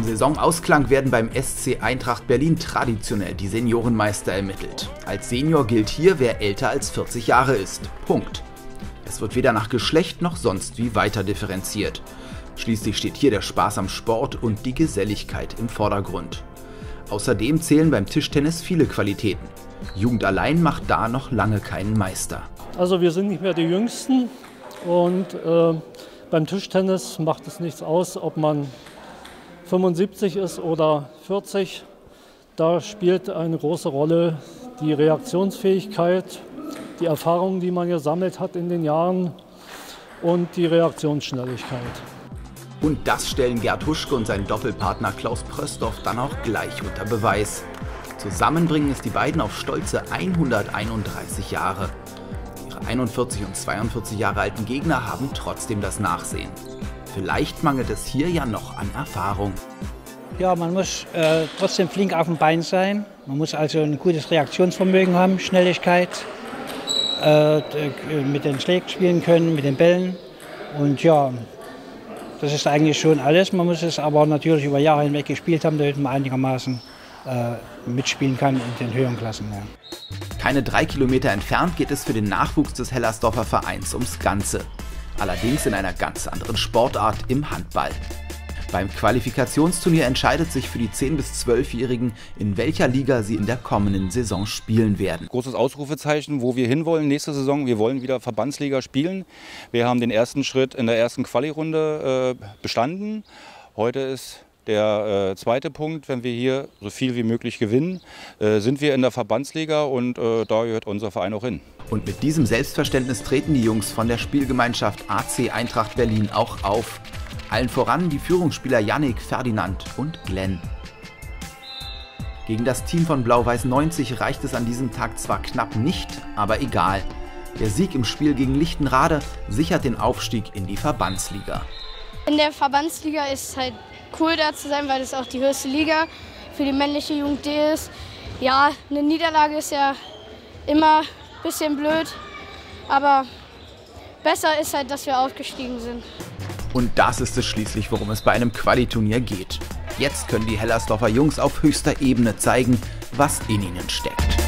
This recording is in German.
Saisonausklang werden beim SC Eintracht Berlin traditionell die Seniorenmeister ermittelt. Als Senior gilt hier, wer älter als 40 Jahre ist. Punkt. Es wird weder nach Geschlecht noch sonst wie weiter differenziert. Schließlich steht hier der Spaß am Sport und die Geselligkeit im Vordergrund. Außerdem zählen beim Tischtennis viele Qualitäten. Jugend allein macht da noch lange keinen Meister. Also wir sind nicht mehr die Jüngsten und äh, beim Tischtennis macht es nichts aus, ob man 75 ist oder 40. Da spielt eine große Rolle die Reaktionsfähigkeit, die Erfahrungen, die man gesammelt hat in den Jahren und die Reaktionsschnelligkeit. Und das stellen Gerd Huschke und sein Doppelpartner Klaus Pröstorf dann auch gleich unter Beweis. Zusammen bringen es die beiden auf stolze 131 Jahre. Ihre 41 und 42 Jahre alten Gegner haben trotzdem das Nachsehen. Vielleicht mangelt es hier ja noch an Erfahrung. Ja, man muss äh, trotzdem flink auf dem Bein sein. Man muss also ein gutes Reaktionsvermögen haben, Schnelligkeit, äh, mit den Schlägen spielen können, mit den Bällen. Und ja, das ist eigentlich schon alles. Man muss es aber natürlich über Jahre hinweg gespielt haben, damit man einigermaßen äh, mitspielen kann in den höheren Klassen. Ja. Keine drei Kilometer entfernt geht es für den Nachwuchs des Hellersdorfer Vereins ums Ganze. Allerdings in einer ganz anderen Sportart im Handball. Beim Qualifikationsturnier entscheidet sich für die 10- bis 12-Jährigen, in welcher Liga sie in der kommenden Saison spielen werden. Großes Ausrufezeichen, wo wir hinwollen nächste Saison. Wir wollen wieder Verbandsliga spielen. Wir haben den ersten Schritt in der ersten Quali-Runde äh, bestanden. Heute ist der äh, zweite Punkt, wenn wir hier so viel wie möglich gewinnen, äh, sind wir in der Verbandsliga und äh, da gehört unser Verein auch hin. Und mit diesem Selbstverständnis treten die Jungs von der Spielgemeinschaft AC Eintracht Berlin auch auf. Allen voran die Führungsspieler Yannick, Ferdinand und Glenn. Gegen das Team von Blau-Weiß 90 reicht es an diesem Tag zwar knapp nicht, aber egal. Der Sieg im Spiel gegen Lichtenrade sichert den Aufstieg in die Verbandsliga. In der Verbandsliga ist es halt cool da zu sein, weil es auch die höchste Liga für die männliche Jugend D ist. Ja, eine Niederlage ist ja immer ein bisschen blöd, aber besser ist halt, dass wir aufgestiegen sind. Und das ist es schließlich, worum es bei einem Qualiturnier geht. Jetzt können die Hellersdorfer Jungs auf höchster Ebene zeigen, was in ihnen steckt.